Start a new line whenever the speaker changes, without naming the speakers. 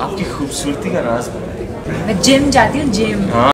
आपकी खूबसूरती का राज
मैं जिम जाती हूँ जिम
हाँ।